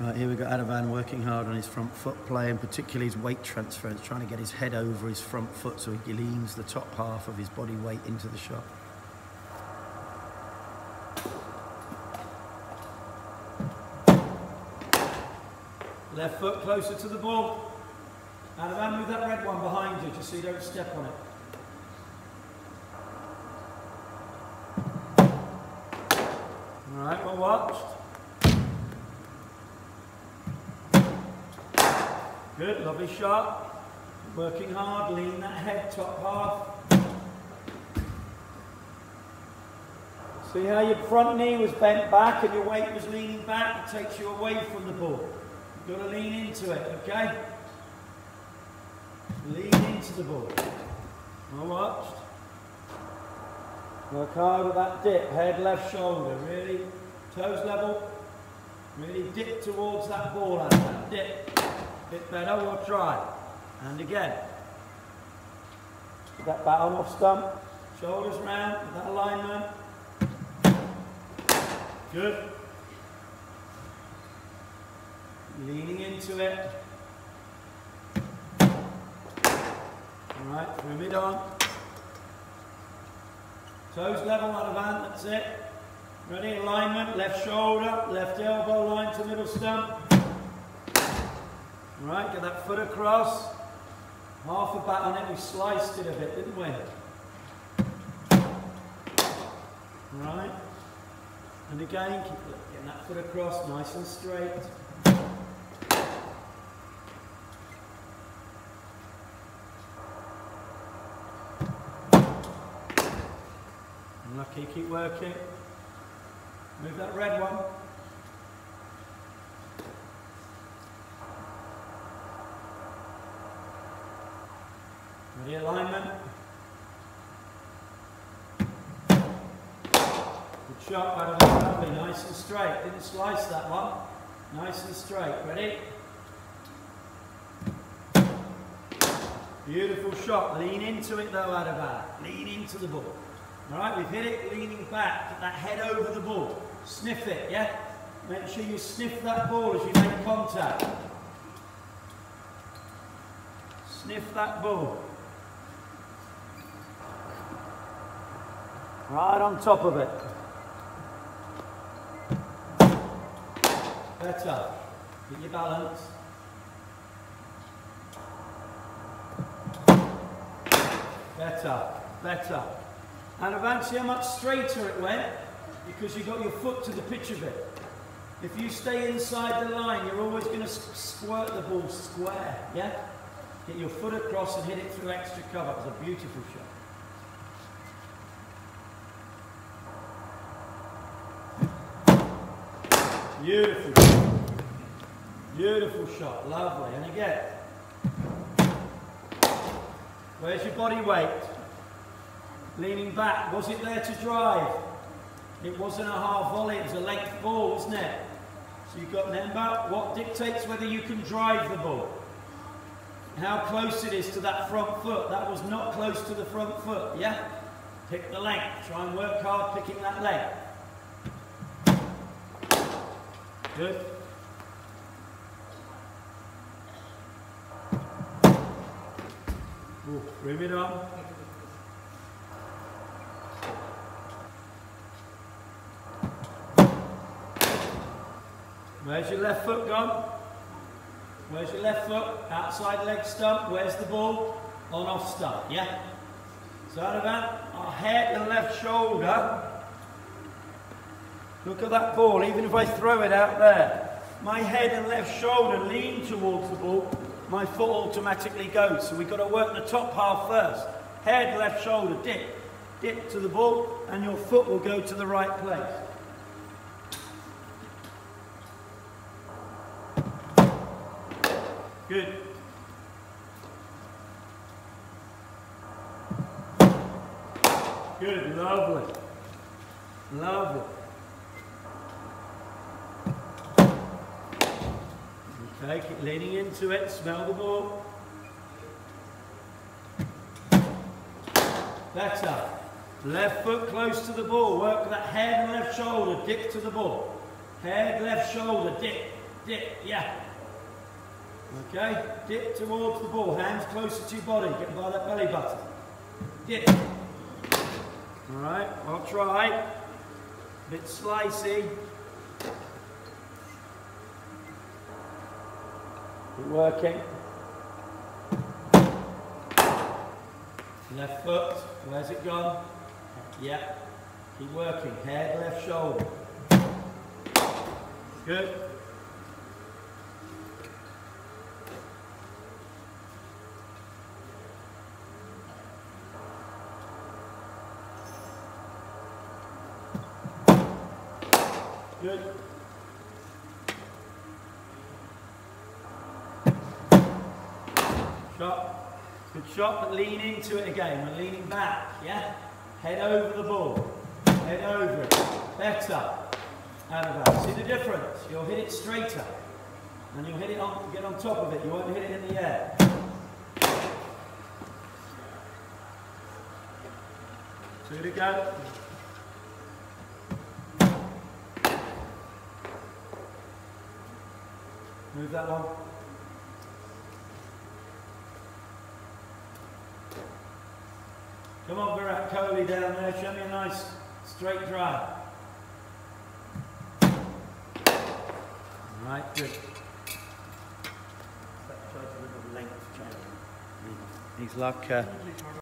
Right, here we've got Aadhavan working hard on his front foot play and particularly his weight transference, trying to get his head over his front foot so he leans the top half of his body weight into the shot. Left foot closer to the ball. Aadhavan, move that red one behind you just so you don't step on it. All right, well watched. Good, lovely shot. Working hard, lean that head, top half. See how your front knee was bent back and your weight was leaning back? It takes you away from the ball. You've got to lean into it, okay? Lean into the ball. Well watched. Work hard with that dip, head, left shoulder, really toes level. Really dip towards that ball that dip. Bit better, we'll try. And again. That bat on off stump. Shoulders round, that alignment. Good. Leaning into it. Alright, through mid on. Toes level out of hand, that's it. Ready, alignment, left shoulder, left elbow line to middle stump. Right, get that foot across. Half a bat on it, we sliced it a bit, didn't we? Right. And again, keep getting that foot across, nice and straight. Lucky, keep working. Move that red one. Ready alignment. Good shot, lovely, nice and straight. Didn't slice that one. Nice and straight. Ready? Beautiful shot. Lean into it though, Aadhavan. Lean into the ball. Alright, we've hit it leaning back. Get that head over the ball. Sniff it, yeah? Make sure you sniff that ball as you make contact. Sniff that ball. Right on top of it. Better. Get your balance. Better, better. And advance how much straighter it went because you got your foot to the pitch of it. If you stay inside the line, you're always going to squirt the ball square, yeah? Get your foot across and hit it through extra cover. It's a beautiful shot. Beautiful. Beautiful shot. Lovely. And again. Where's your body weight? Leaning back. Was it there to drive? It wasn't a half volley. It was a length ball, wasn't it? So you've got remember what dictates whether you can drive the ball. How close it is to that front foot. That was not close to the front foot. Yeah? Pick the length. Try and work hard picking that length. Good. Ooh, bring it up. Where's your left foot gone? Where's your left foot? Outside leg stump. Where's the ball? On off stump, yeah? So out of that, our head and left shoulder Look at that ball, even if I throw it out there. My head and left shoulder lean towards the ball, my foot automatically goes. So we've got to work the top half first. Head, left shoulder, dip. Dip to the ball, and your foot will go to the right place. Good. Good, lovely. Lovely. Okay, keep leaning into it, smell the ball. Better. Left foot close to the ball, work that head and left shoulder, dip to the ball. Head, left shoulder, dip. Dip, yeah. Okay, dip towards the ball, hands closer to your body, get by that belly button. Dip. Alright, I'll try. Bit slicey. Keep working. Left foot, where's it gone? Yeah. Keep working. Head, left shoulder. Good. Good. Shot. Good shot, but lean into it again. We're leaning back, yeah? Head over the ball. Head over it. Better. Out of that. See the difference? You'll hit it straighter. And you'll hit it on, get on top of it. You won't hit it in the air. Two to go. Move that one. Come on, Virat Kohli down there. Show me a nice straight drive. Right, good. He's like uh,